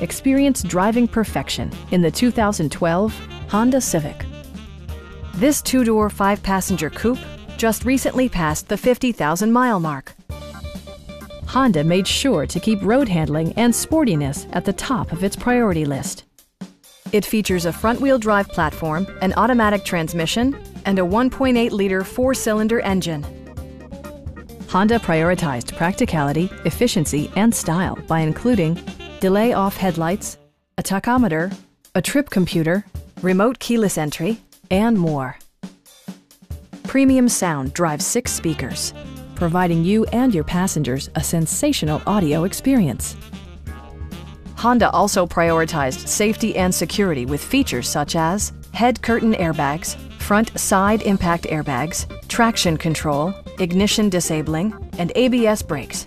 experience driving perfection in the 2012 Honda Civic. This two-door, five-passenger coupe just recently passed the 50,000 mile mark. Honda made sure to keep road handling and sportiness at the top of its priority list. It features a front-wheel drive platform, an automatic transmission, and a 1.8-liter four-cylinder engine. Honda prioritized practicality, efficiency, and style by including delay off headlights, a tachometer, a trip computer, remote keyless entry, and more. Premium sound drives six speakers, providing you and your passengers a sensational audio experience. Honda also prioritized safety and security with features such as head curtain airbags, front side impact airbags, traction control, ignition disabling, and ABS brakes.